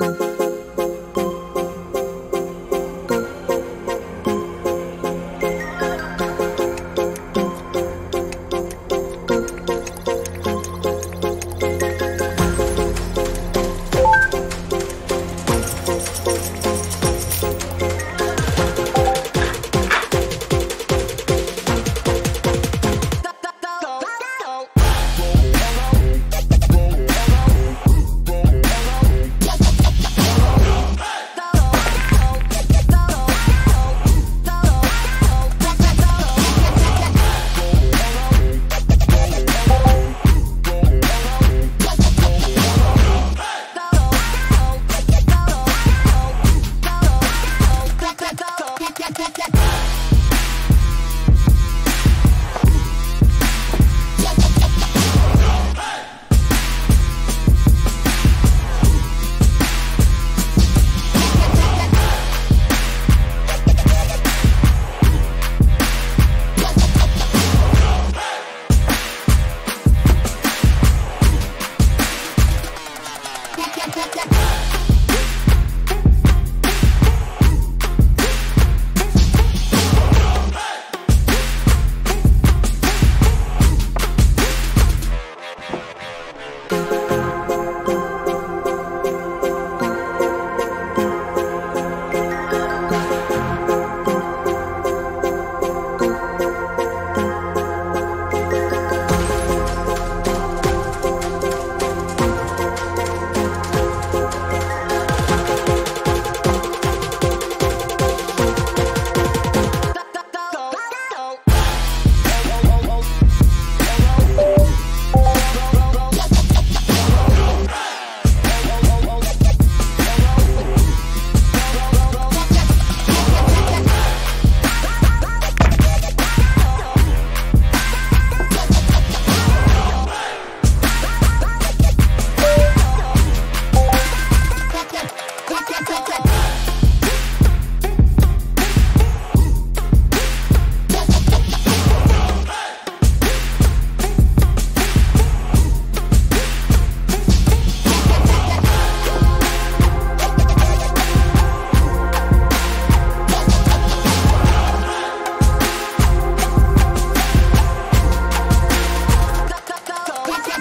you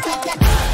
that, that.